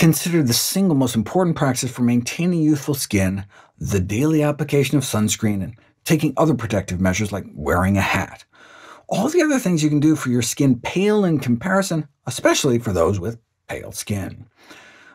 considered the single most important practice for maintaining youthful skin the daily application of sunscreen and taking other protective measures like wearing a hat. All the other things you can do for your skin pale in comparison, especially for those with pale skin.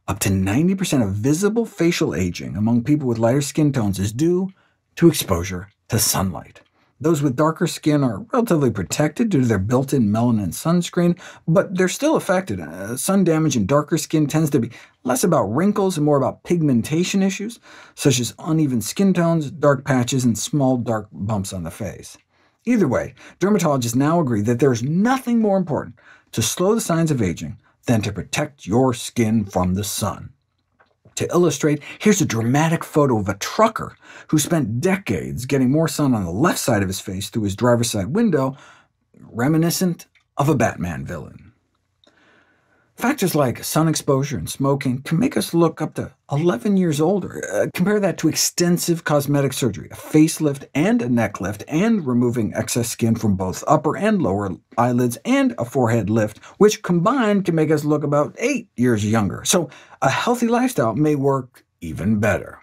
Up to 90% of visible facial aging among people with lighter skin tones is due to exposure to sunlight. Those with darker skin are relatively protected due to their built-in melanin sunscreen, but they're still affected. Uh, sun damage in darker skin tends to be less about wrinkles and more about pigmentation issues, such as uneven skin tones, dark patches, and small dark bumps on the face. Either way, dermatologists now agree that there is nothing more important to slow the signs of aging than to protect your skin from the sun. To illustrate, here's a dramatic photo of a trucker who spent decades getting more sun on the left side of his face through his driver's side window, reminiscent of a Batman villain. Factors like sun exposure and smoking can make us look up to 11 years older. Uh, compare that to extensive cosmetic surgery, a facelift and a neck lift, and removing excess skin from both upper and lower eyelids, and a forehead lift, which combined can make us look about 8 years younger. So a healthy lifestyle may work even better.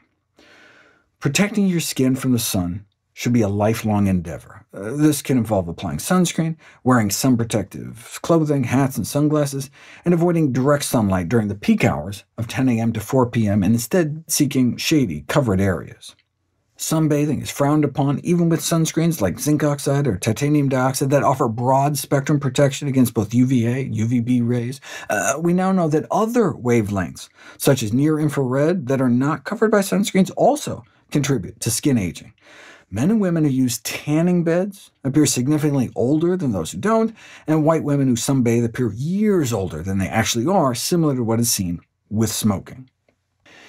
Protecting your skin from the sun should be a lifelong endeavor. Uh, this can involve applying sunscreen, wearing sun protective clothing, hats, and sunglasses, and avoiding direct sunlight during the peak hours of 10 a.m. to 4 p.m., and instead seeking shady, covered areas. Sunbathing is frowned upon, even with sunscreens like zinc oxide or titanium dioxide that offer broad-spectrum protection against both UVA and UVB rays. Uh, we now know that other wavelengths, such as near-infrared, that are not covered by sunscreens also contribute to skin aging. Men and women who use tanning beds appear significantly older than those who don't, and white women who sunbathe appear years older than they actually are, similar to what is seen with smoking.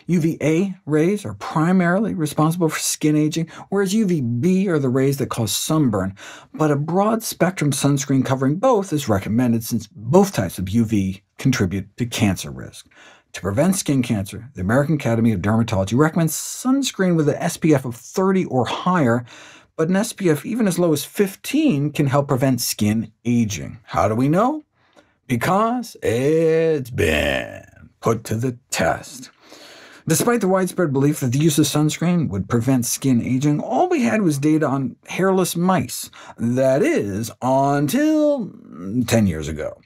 UVA rays are primarily responsible for skin aging, whereas UVB are the rays that cause sunburn, but a broad-spectrum sunscreen covering both is recommended since both types of UV contribute to cancer risk. To prevent skin cancer, the American Academy of Dermatology recommends sunscreen with an SPF of 30 or higher, but an SPF even as low as 15 can help prevent skin aging. How do we know? Because it's been put to the test. Despite the widespread belief that the use of sunscreen would prevent skin aging, all we had was data on hairless mice. That is, until 10 years ago.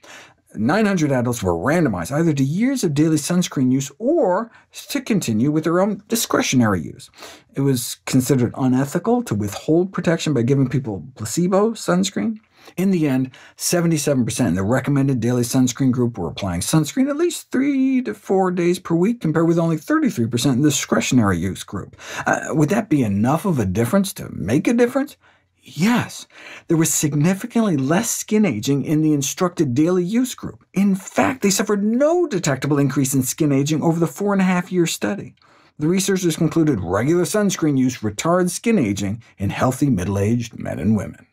900 adults were randomized either to years of daily sunscreen use or to continue with their own discretionary use. It was considered unethical to withhold protection by giving people placebo sunscreen. In the end, 77% in the recommended daily sunscreen group were applying sunscreen at least three to four days per week, compared with only 33% in the discretionary use group. Uh, would that be enough of a difference to make a difference? Yes, there was significantly less skin aging in the instructed daily use group. In fact, they suffered no detectable increase in skin aging over the four-and-a-half-year study. The researchers concluded regular sunscreen use retards skin aging in healthy middle-aged men and women.